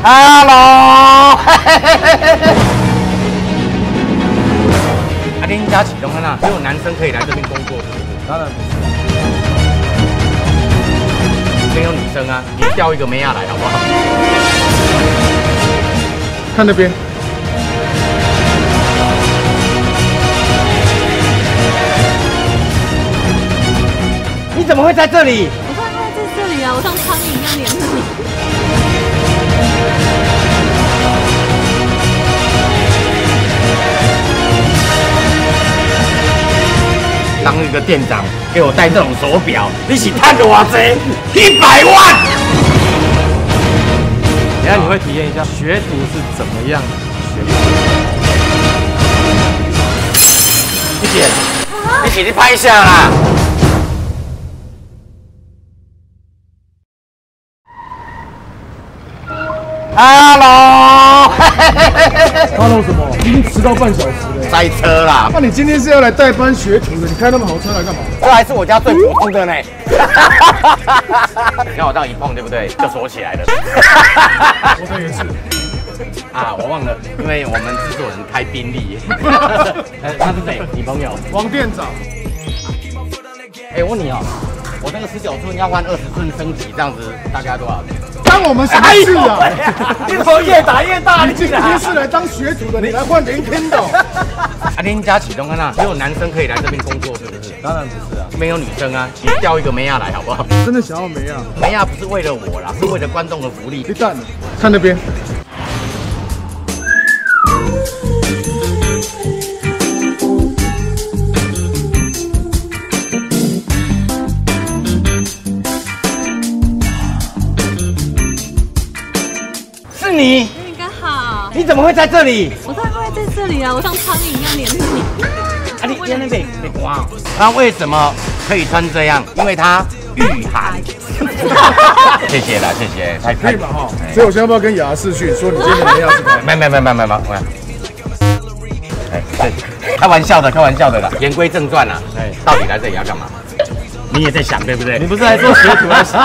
Hello，阿丁家启动在那，只有男生可以来这边工作，是不是？当然不是啊。没有女生啊，你调一个梅亚来好不好？看那边，你怎么会在这里？我刚刚在这里啊，我像苍蝇一样黏着当一个店长，给我戴这种手表，你是赚多少钱？一百万！等下你会体验一下学徒是怎么样学的。一姐，一起去拍一下啦。Hello，他弄什么？已经迟到半小时了。塞车啦！那你今天是要来代班学徒的？你开那么好车来干嘛？这还是我家最普通的呢。你看我这样一碰，对不对？就锁起来了。我这也是。啊，我忘了，因为我们制作人开宾利。哎，他是谁？你朋友？王店长，哎，我问你哦，我那个十九寸要换二十寸升级，这样子大概多少钱？关我们什么事啊？你怎么越打越大你今天是来当学徒的，你来换人天的。阿丁家启东看那，只有男生可以来这边工作，是不是？当然不是啊，没有女生啊，你调一个梅亚来好不好？真的想要梅亚？梅亚不是为了我啦，是为了观众的福利你站，看那边。你，应该好。你怎么会在这里？我刚刚在这里啊，我像苍蝇一样黏着你。啊，你今天被被刮。他为什么可以穿这样？因为他御寒。谢谢啦，谢谢，太可以吧哈？所以我现在要不要跟雅视讯说你今天的没要是开？没没没没没没，我。哎，对，开玩笑的，开玩笑的啦。言归正传啦，哎，到底来这里要干嘛？你也在想对不对？你不是来做学徒来 是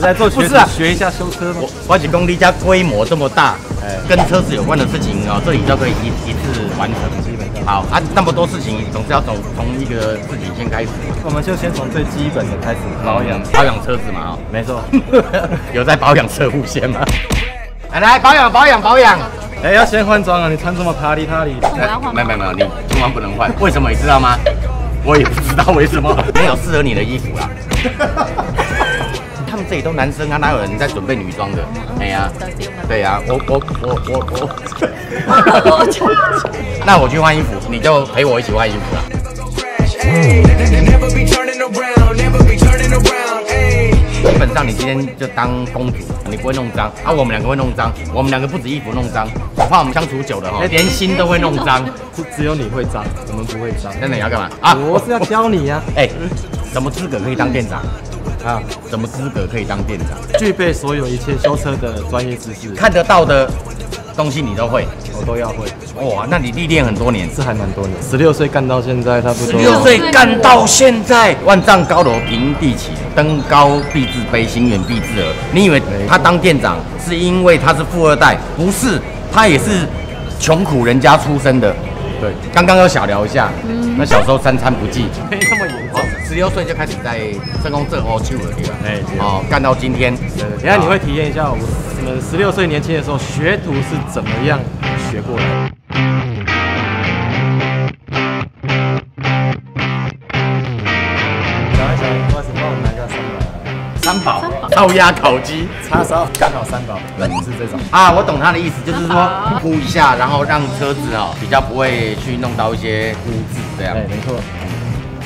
来做学徒不是啊学一下修车吗？我我几公里家规模这么大，哎跟车子有关的事情哦，这里都可以一一次完成，基本上。好啊，那么多事情总是要从从一个自己先开始，我们就先从最基本的开始保养。保养车子嘛，哦，没错。有在保养车路线吗？来来，保养保养保养。哎，要先换装啊！你穿这么塌里塌里？没有没有没有，你千万不能换。为什么你知道吗？我也不知道为什么，没有适合你的衣服啦。他们这里都男生啊，哪有人在准备女装的？哎呀，对呀、我我我我我，那我去换衣服，你就陪我一起换衣服啦。基本上你今天就当公主，你不会弄脏啊，我们两个会弄脏，我们两个不止衣服弄脏，我怕我们相处久了哈，连心都会弄脏。只只有你会脏，我们不会脏。那你要干嘛啊？我是要教你呀、哎，什么资格可以当店长？啊，什么资格可以当店长？具备所有一切修车的专业知识，看得到的东西你都会。我都要会，哇，那你历练很多年，是还蛮多年，十六岁干到现在，差不多。六岁干到现在，万丈高楼平地起，登高必自卑，行远必自耳。你以为他当店长是因为他是富二代？不是，他也是穷苦人家出身的。对，刚刚要小聊一下，那小时候三餐不继，没那么严重。十六岁就开始在深工这哦去了，对吧？哎对哦，干到今天，对对，等下你会体验一下我们十六岁年轻的时候学徒是怎么样学过来的。想一想，不好意思，帮我拿一下三百，三宝高压烤鸡叉烧刚好三宝，冷是这种。啊，我懂他的意思，就是说铺一下，然后让车子哦比较不会去弄到一些污渍这样对，。没错。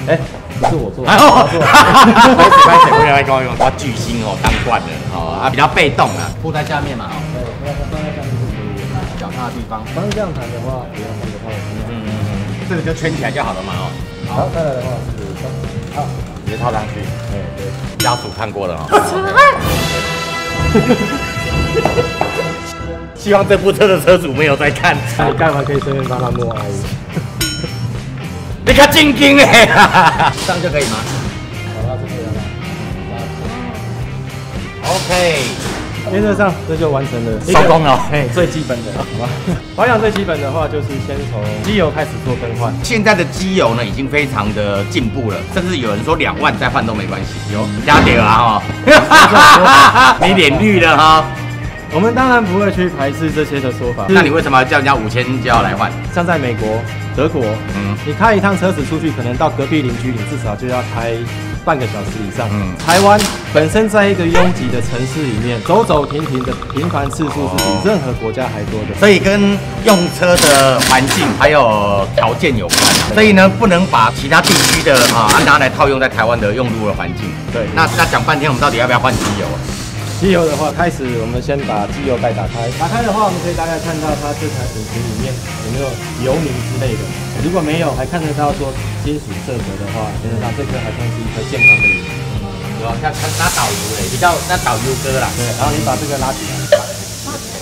哎，不是我做的，哎呦，我做的。拍手拍手，我来高用，我巨星哦当惯了哦，啊比较被动啊，铺在下面嘛哦，对，那放在下面是可以的。脚踏的地方，方向盘的话，不用放个话，我嗯嗯嗯，这个就圈起来就好了嘛哦，好，再来的话是好，直接套上去，哎对，家属看过了哦。希望这部车的车主没有在看，那你干嘛可以顺便帮他摸而已？你看正经哎，这样就可以吗。？OK，原则上这就完成了收工了哎，最基本的，好吧？保养最基本的话，就是先从机油开始做更换。现在的机油呢，已经非常的进步了，甚至有人说两万再换都没关系。有加点啊哈，你脸绿了哈。我们当然不会去排斥这些的说法。那你为什么要叫人家五千就要来换？像在美国、德国，嗯，你开一趟车子出去，可能到隔壁邻居，你至少就要开半个小时以上。嗯台湾本身在一个拥挤的城市里面，走走停停的频繁次数是比任何国家还多的。所以跟用车的环境还有条件有关、啊。所以呢，不能把其他地区的啊拿来套用在台湾的用路的环境。对那那讲半天，我们到底要不要换机油？机油的话，开始我们先把机油盖打开。打开的话，我们可以大概看到它这台引擎里面有没有油泥之类的。如果没有，还看得到说金属色泽的话，原则上这颗还算是一颗健康的引擎。有啊，像它拉导油嘞，比较那导油哥啦。对，然后你把这个拉起来，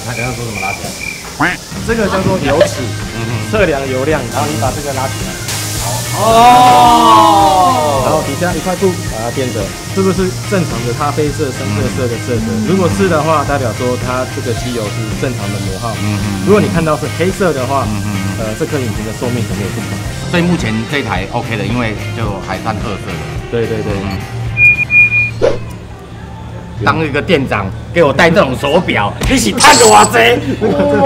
他刚刚说什么拉起来？这个叫做油尺，嗯测量油量，然后你把这个拉起来。哦然后底下一块布把它垫着，是不是正常的咖啡色、深褐色的色泽？如果是的话，代表说它这个机油是正常的磨耗。嗯嗯如果你看到是黑色的话，嗯嗯呃，这颗引擎的寿命可能有不长。所以目前这台 OK 的，因为就还算褐色的。对对对，当一个店长给我戴这种手表，你是贪我谁？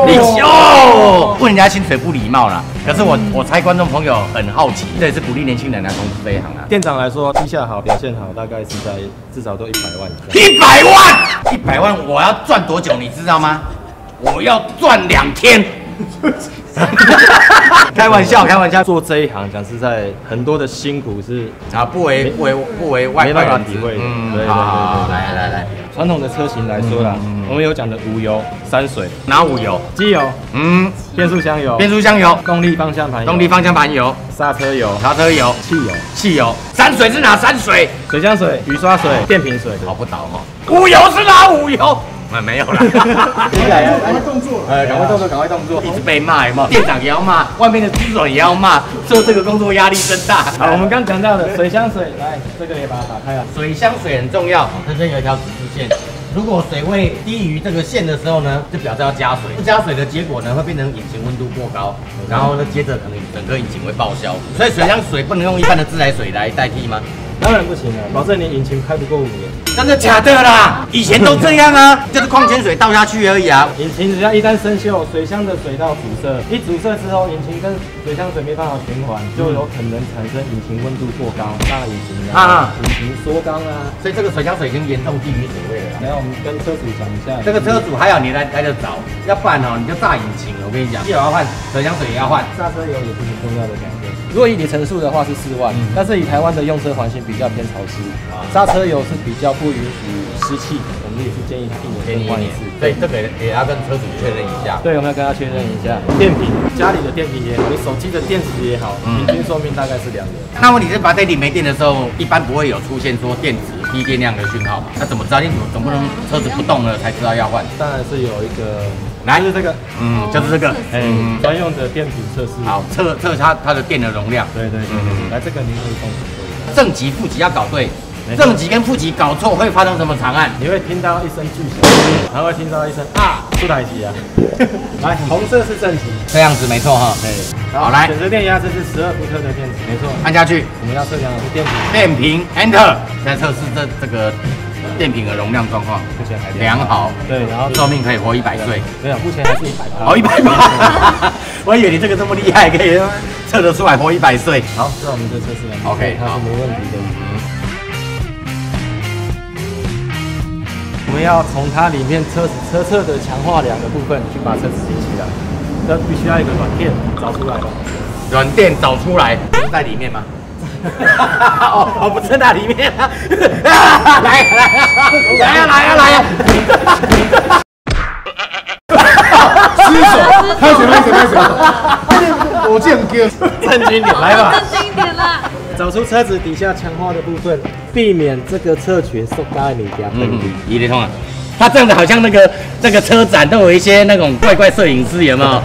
你哦，问人家薪水不礼貌啦。可是我我猜观众朋友很好奇，这也是鼓励年轻人来从事这一行啊。店长来说，绩效好、表现好，大概是在至少都一百万以上。一百万，一百万，我要赚多久？你知道吗？我要赚两天。开玩笑，开玩笑。做这一行，讲实在，很多的辛苦是啊，不为不为不为外没办法体会的嗯，对对对好来来来，传统的车型来说啦，我们有讲的五油、山水、哪五油？机油、嗯，变速箱油、变速箱油、动力方向盘油、动力方向盘油、刹车油、刹车油、汽油、汽油。山水是哪山水？水箱水、雨刷水、电瓶水。逃不倒哈。五油是哪五油？啊，没有了。来来，赶快动作，呃，赶快动作，赶快动作。一直被骂，有没有？店长也要骂，外面的猪手也要骂，做这个工作压力真大。好，我们刚讲到的水箱水，来，这个也把它打开了。水箱水很重要，这边有一条指示线。如果水位低于这个线的时候呢，就表示要加水。不加水的结果呢，会变成引擎温度过高，然后呢，接着可能整个引擎会报销。所以水箱水不能用一般的自来水来代替吗？当然不行了，保证你引擎开不过五年。真的假的啦？以前都这样啊，就是矿泉水倒下去而已啊。引擎只要一旦生锈，水箱的水道阻塞，一阻塞之后，引擎跟水箱水没办法循环，就有可能产生引擎温度过高，大引擎啊啊，引擎缩缸啊。所以这个水箱水已经严重低于水位了。来，我们跟车主讲一下，这个车主还好你来来得早，要不然哦你就炸引擎了。我跟你讲，机油要换，水箱水也要换。刹车油也是很重要的两个。如果以里程数的话是四万，但是以台湾的用车环境比较偏潮湿，刹车油是比较不允许湿气，我们也是建议他一年更换一次。对，这个也要跟车主确认一下。对，我们要跟他确认一下。电瓶，家里的电瓶也好，你手机的电池也好，嗯平均寿命大概是两年。那问题是，把电力没电的时候，一般不会有出现说电池低电量的讯号嘛？那怎么知道？你总总不能车子不动了才知道要换？当然是有一个，来就是这个，嗯，就是这个，哎嗯，，专用的电瓶测试。好，测测它它的电的容量。对对对对来这个您可以动手做。正极、负极要搞对正极跟负极搞错会发生什么惨案？你会听到一声巨响，还会听到一声啊，出台机啊！来，红色是正极，这样子没错哈。哎，好来。选择电压，这是十二伏特的电池，没错。按下去，我们要测量的是电瓶，电瓶。Enter，现在测试这这个电瓶的容量状况。目前还良好，对，然后寿命可以活一百岁。没有，目前还是一百哦，一百八，我以为你这个这么厉害，可以测得出来活一百岁。好，这我们就测试 OK，好它是没问题的。我们要从它里面车子车侧的强化梁的部分去把车子顶起来，这必须要一个软垫找出来吧。软垫找出来，在里面吗？哦哦，不在那里面啊！来来来呀来呀来呀！失手，拍手拍手拍手，我见哥，正经点来吧。找出车子底下强化的部分，避免这个车群受到你家攻击。，一流通啊！他这样子好像那个这个车展都有一些那种怪怪摄影师，有没有？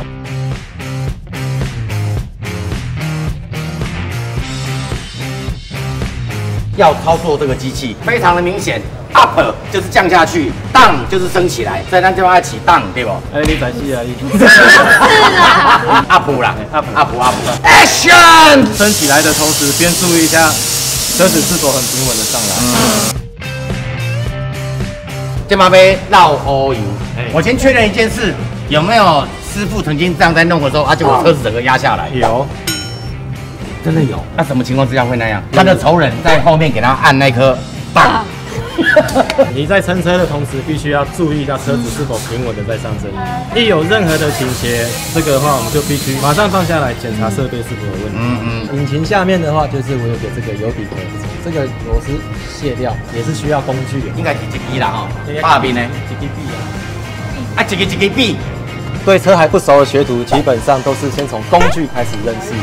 要操作这个机器，非常的明显。up 就是降下去，down 就是升起来，所以咱就要起 down 对不？哎，你仔细啊，你？up 啦，up up up action 升起来的同时，边注意一下车子是否很平稳的上来。这马杯绕欧油。哎，我先确认一件事，有没有师傅曾经这样在弄的时候，啊，结果车子整个压下来？有，真的有。那什么情况之下会那样？他的仇人在后面给他按那颗棒。你在撑车的同时，必须要注意一下车子是否平稳的在上升。一有任何的倾斜，这个的话我们就必须马上放下来检查设备是否有问题。嗯嗯，引擎下面的话，就是我有给这个油底壳，这个螺丝卸掉也是需要工具的。应该是一支啦哈，把柄呢？一支笔啊。啊，一个一个笔。对车还不熟的学徒，基本上都是先从工具开始认识。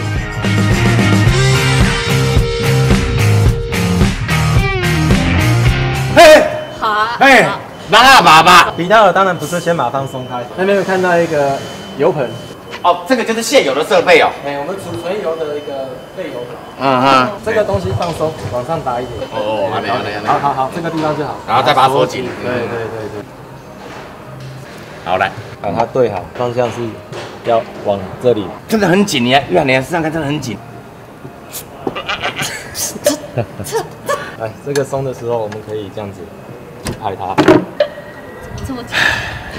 嘿，好，嘿，拉拉粑粑。比达尔当然不是先把放松开，那边有看到一个油盆，哦，这个就是现有的设备哦。哎，我们储存油的一个备油盆。嗯哼。这个东西放松，往上打一点。哦，还没有，还没有。好好好，这个地方就好。然后再把它锁紧。对对对对。好来，把它对好，方向是要往这里。真的很紧，你看，月你看，试上看，真的很紧。哎，这个松的时候，我们可以这样子去拍它。这么紧，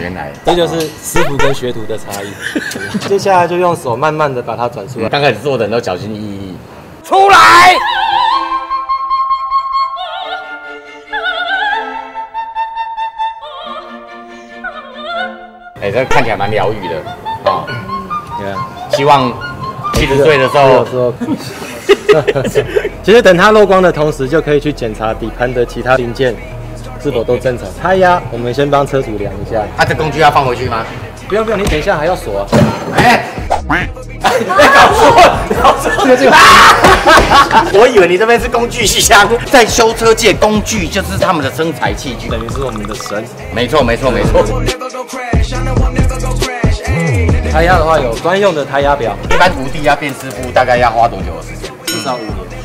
原来这就是师傅跟学徒的差异。接下来就用手慢慢的把它转出来。刚开始做的人都小心翼翼。出来！哎，这看起来蛮疗愈的啊。你看，希望七十岁的时候，说，其实等它漏光的同时，就可以去检查底盘的其他零件是否都正常。胎压，我们先帮车主量一下。啊，的工具要放回去吗？不用不用，你等一下还要锁啊。哎，搞错了，搞错了，这个，我以为你这边是工具箱，在修车界，工具就是他们的生财器具。等于是我们的神。没错，没错，没错。胎压的话有专用的胎压表，一般徒弟要变师傅，大概要花多久的时间？至少五年。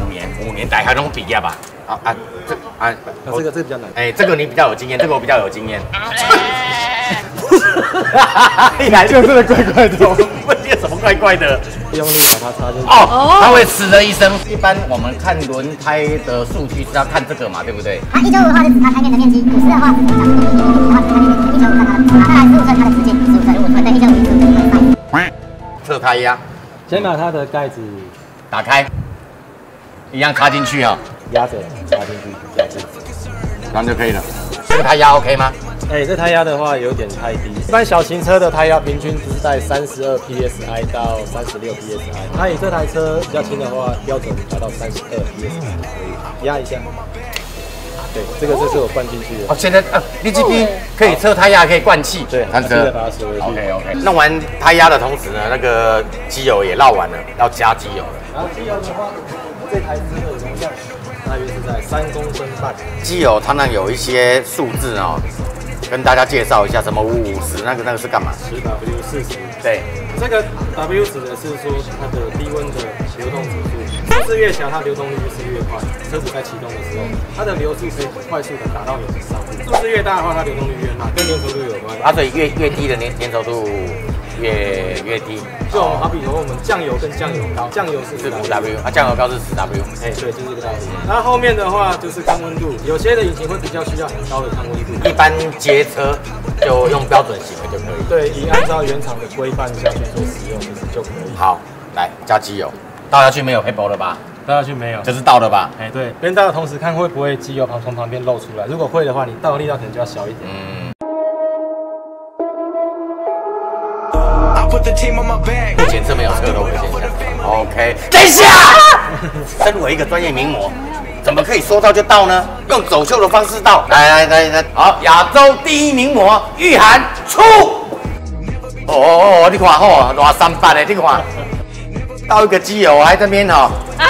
五年，五年大概拢毕业吧。啊啊，这啊，这个这个比较难。哎、这个你比较有经验，这个我比较有经验。一来就真的怪怪的，问你什么怪怪的？用力把它插进去。哦，它会呲的一声。一般我们看轮胎的数据是要看这个嘛，对不对？它一九五的话是指它胎面的面积，五十的话是指讲一九五的话是它面积，一九五算它的，啊，再来十五寸它的直径，十五寸，如果寸在，一九五一十五寸对，测胎压，先把它的盖子打开，一样插进去啊、压着，插进去，压进去。这样就可以了。这个胎压 OK 吗？哎、这胎压的话有点太低，一般小型车的胎压平均是在三十二 psi 到三十六 psi。那以这台车比较轻的话，标准达到三十二 psi 可以压一下。对，这个就是我灌进去的。哦，现在啊，你这边可以测胎压，可以灌气。对它锁回去 OK OK。弄完胎压的同时呢，那个机油也绕完了，要加机油了。然后机油的话，这台车的容量大约是在三公升半。机油它那有一些数字哦，跟大家介绍一下，什么五五十那个那个是干嘛？十 W 四十，对，这个 W 指的是说它的低温的流动指数，数字越强，它流动率是越快。车子在启动的时候，它的流速可以很快速的达到有上，数字越大的话，它流动率越慢，跟粘稠度有关。啊，所以越越低的粘粘稠度越越低。就好比说我们酱油跟酱油膏，酱油是是五 W，啊，酱油膏是十 W。哎，对，就是这个道理。那后后面的话就是看温度，有些的引擎会比较需要很高的看温度。一般街车就用标准型的就可以。对，以按照原厂的规范下去做使用，就可以。好，来加机油，倒下去没有黑包了吧？倒下去没有？这是倒了吧？哎，对，边倒的同时看会不会机油旁从旁边漏出来。如果会的话，你倒的力道可能就要小一点。嗯.目前是没有车漏的现象。OK，等一下，身为一个专业名模，怎么可以说到就到呢？用走秀的方式到。来来来来，好，亚洲第一名模玉涵出。哦哦哦，你看吼，偌三八的，你看，倒一个机油还在那边哈，啊，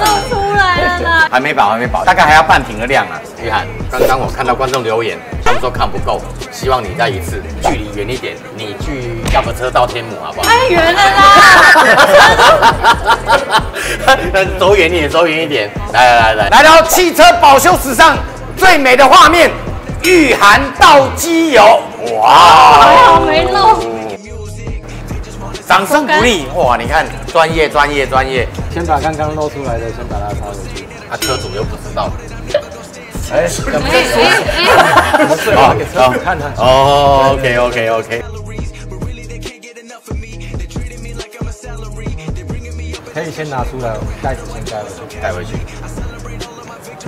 都出来了啦！还没饱，还没饱，大概还要半瓶的量啊。玉涵，刚刚我看到观众留言，他们说看不够，希望你再一次，距离远一点，你去要个车到天母好不好？太远了啦！那 走远一点，走远一点。来来来来，来到汽车保修史上最美的画面，御寒倒机油，哇还哇！好没漏。掌声鼓励，哇！你看，专业专业专业，先把刚刚露出来的先把它插回去。啊，车主又不知道。哎，哎哎哎，不是，我给车主看看。哦，OK OK OK，可以先拿出来，袋子先盖回去。带回去。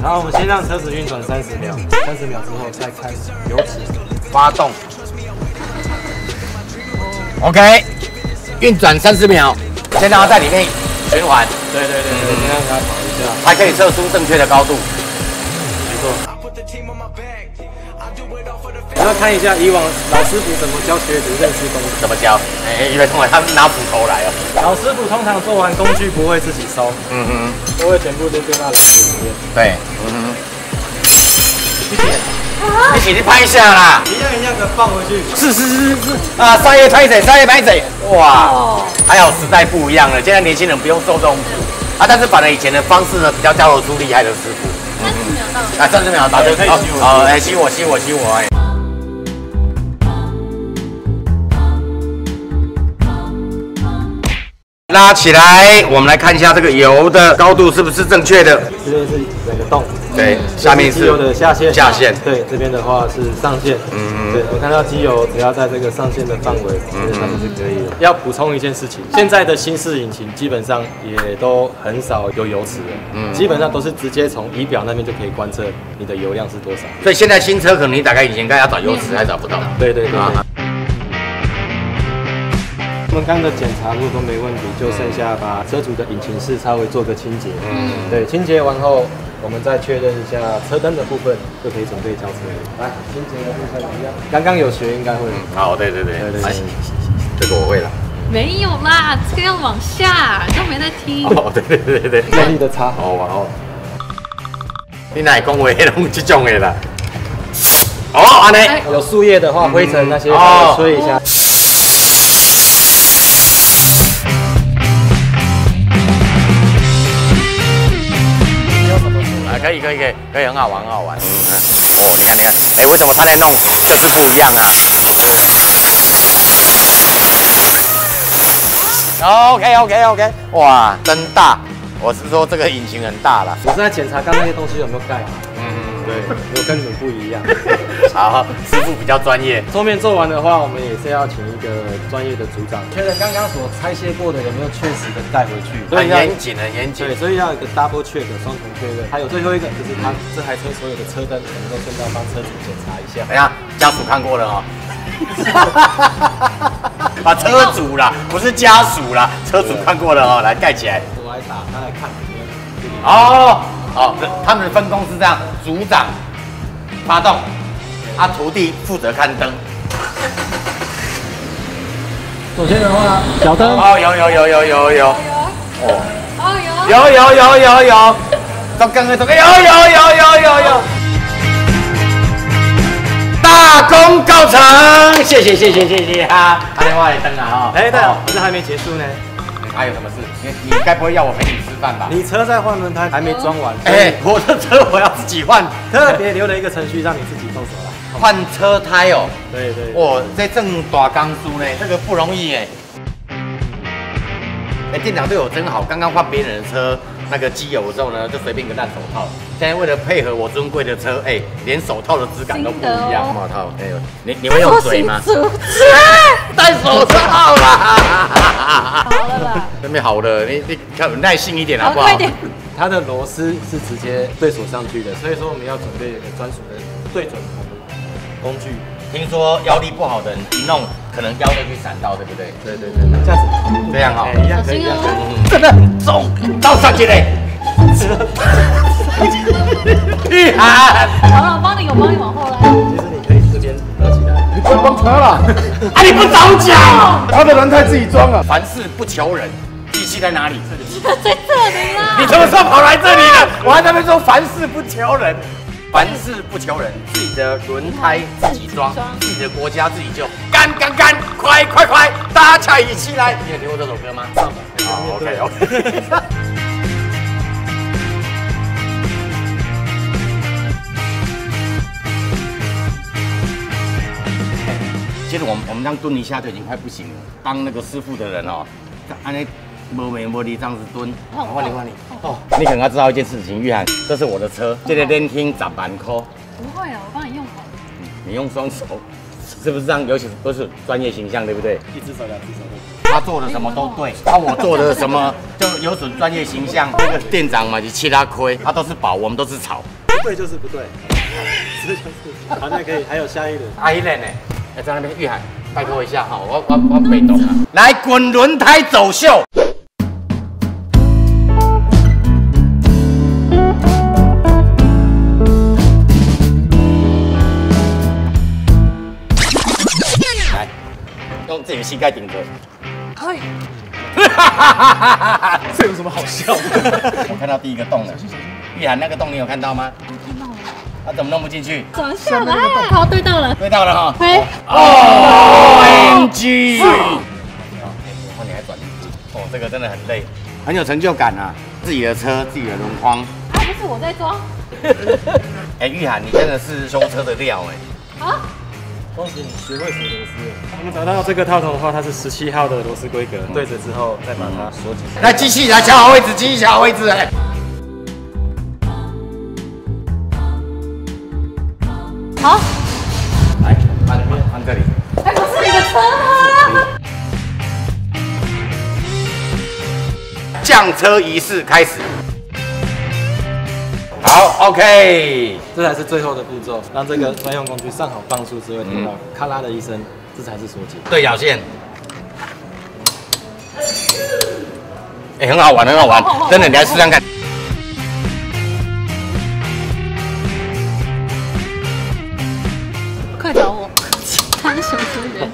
然后我们先让车子运转三十秒，三十秒之后再开始油尺。发动。OK，运转三十秒，先让它在里面循环，对对对对，先让它跑一下。才可以测出正确的高度。没错。你要看一下以往老师傅怎么教学徒认识工具。怎么教？哎、因为通常他们拿斧头来哦。老师傅通常做完工具不会自己收，嗯哼，都会全部都丢到篮子里面。对，嗯哼。一起去拍一下啦！一样一样的放回去。是是是是是啊！商业拍谁？商业拍谁？哇！还好时代不一样了，现在年轻人不用受这种苦啊。但是反而以前的方式呢，比较教得出厉害的师傅。三十秒到。啊，三十秒打就可以好，哎，吸我，吸我，吸我，哎。拉起来，我们来看一下这个油的高度是不是正确的。整个洞，对，下面是机油的下限。下限对，这边的话是上限。嗯对，我看到机油只要在这个上限的范围，基本上是可以的。要补充一件事情，现在的新式引擎基本上也都很少有油池了，嗯基本上都是直接从仪表那边就可以观测你的油量是多少。所以现在新车可能你打开引擎盖要找油池还找不到。对对对。啊我们刚刚的检查如果都没问题，就剩下把车主的引擎室稍微做个清洁。嗯，对，清洁完后，我们再确认一下车灯的部分，就可以准备交车了。来，清洁的部分一样，刚刚有学应该会。好，对对对对对，这个我会了。没有啦，这个要往下，你都没在听。哦，对对对对对。用力的擦。哦，哇哦。你哪讲话拢这种的啦？哦，安尼。哎有树叶的话，灰尘那些吹一下。可以可以可以可以，很好玩很好玩。嗯，哦，你看你看，哎，为什么他在弄就是不一样啊？OK OK OK，哇，真大！我是说这个引擎很大了。我是在检查刚刚那些东西有没有盖。嗯，对，我跟你们不一样。好，师傅比较专业。桌面做完的话，我们也是要请一个专业的组长确认刚刚所拆卸过的有没有确实的带回去。很要严谨，很严谨对，。所以要有一个 double check 双重确认。还有最后一个就是他这台车所有的车灯能够顺道帮车主检查一下。等一下，家属看过了哦。把，车主啦，不是家属啦，车主看过了哦，来盖起来。我来打他来看哦，哦，他们的分工是这样，组长发动，他，徒弟负责看灯。首先的话，小灯哦，有有有有有有，哦，哦有。有有有有有，都刚刚都有有有有有有。大功告成，谢谢谢谢谢谢哈，阿莲花也灯啊哈，哎，对哦了，这还没结束呢。还有什么事？你你该不会要我陪你吃饭吧？你车在换轮胎还没装完，哎、哎，我的车我要自己换，特别留了一个程序让你自己动手来。换车胎哦。对对，哇，这正打钢珠呢，这个不容易哎。哎，店长对我真好，刚刚换别人的车那个机油的时候呢，就随便一个烂手套。现在为了配合我尊贵的车，哎，连手套的质感都不一样。手套，哎呦，你你会用嘴吗？主戴手套啦。好了啦，真的好了，你你看有耐心一点好不好？快点。它的螺丝是直接对锁上去的，所以说我们要准备一个专属的对准工具。听说腰力不好的人一弄，可能腰会去闪到，对不对？对对对，这样子，这样哈、哎，一样可以，一样可以。嗯真的很重，倒上去嘞。厉害！好了，我帮你，我帮你往后拉。其实你可以这边合起来。你装装车了，啊，你不早讲！他的轮胎自己装啊。凡事不求人，机器在哪里？在这里啦。你什么时候跑来这里了？我还在那边说凡事不求人。凡事不求人，自己的轮胎自己装，自己的国家自己救，干干干，快快快，大家一起来！你有听过这首歌吗？好，OK OK。接着我们我们这样蹲一下就已经快不行了。当那个师傅的人哦，按那摸眉摸力这样子蹲，换你换你哦。你可能要知道一件事情，玉涵，这是我的车，这个电听十万块，不会啊，我帮你用好。你用双手，是不是这样？尤其是都是专业形象，对不对？一只手两只手都。他做的什么都对，那我做的什么 就有损专业形象。那个店长嘛，你吃他亏，他都是宝，我们都是草。不对就是不对，是就是。好，那可以，还有下一轮。阿一人呢？哎，在那边玉涵，拜托一下哈，我我我被动啊。来滚轮胎走秀。膝盖顶着。可以。这有什么好笑的？我看到第一个洞了。玉涵那个洞你有看到吗？看到了。他怎么弄不进去？怎么下来？好，对到了。对到了哈。哎。哦，NG。哦，你还转哦，这个真的很累，很有成就感啊！自己的车，自己的轮框。啊，不是我在装。哎，玉涵，你真的是修车的料哎。啊。恭喜你学会锁螺丝。我们找到这个套头的话，它是十七号的螺丝规格，对着之后再把它锁紧。来，机器来调好位置，机器调好位置哎。好，来，放这边，放这里。哎，不是你的车吗？降车仪式开始。好，OK，这才是最后的步骤，让这个专用工具上好磅数之后，听到咔啦的一声，这才是锁紧。对角线。哎，很好玩，很好玩，真的，你来试试看。快找我，当什么人？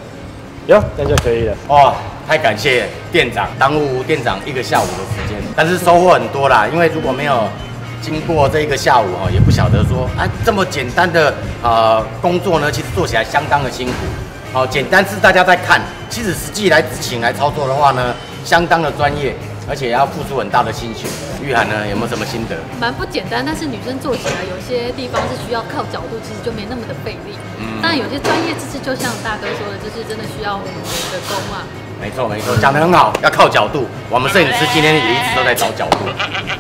有，这样就可以了。哇，太感谢店长，耽误店长一个下午的时间，但是收获很多啦。因为如果没有经过这一个下午哦，也不晓得说啊，这么简单的呃工作呢，其实做起来相当的辛苦。好，简单是大家在看，其实实际来执行来操作的话呢，相当的专业，而且要付出很大的心血。玉涵呢，有没有什么心得？蛮不简单，但是女生做起来有些地方是需要靠角度，其实就没那么的费力。嗯，但有些专业知识，就像大哥说的，就是真的需要我们的功啊。没错没错，讲得很好，要靠角度。我们摄影师今天也一直都在找角度。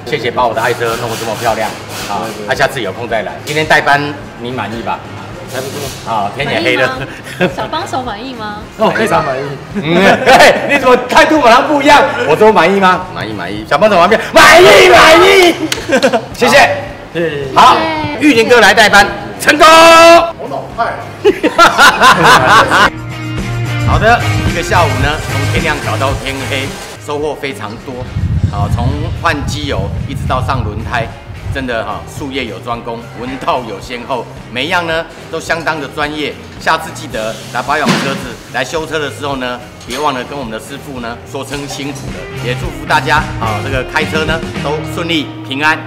谢谢把我的爱车弄得这么漂亮。好，他下次有空再来。今天代班你满意吧？还不错。好，天也黑了。小帮手满意吗？哦，非常满意。嗯，嘿，你怎么态度马上不一样？我说满意吗？满意满意。小帮手旁边满意满意。谢谢。好，玉林哥来代班，成功。我老派。好的，一个下午呢，从天亮搞到天黑，收获非常多。好，从换机油一直到上轮胎，真的哈，术业有专攻，文道有先后，每一样呢都相当的专业。下次记得来保养车子，来修车的时候呢，别忘了跟我们的师傅呢说声辛苦了，也祝福大家啊，这个开车呢都顺利平安。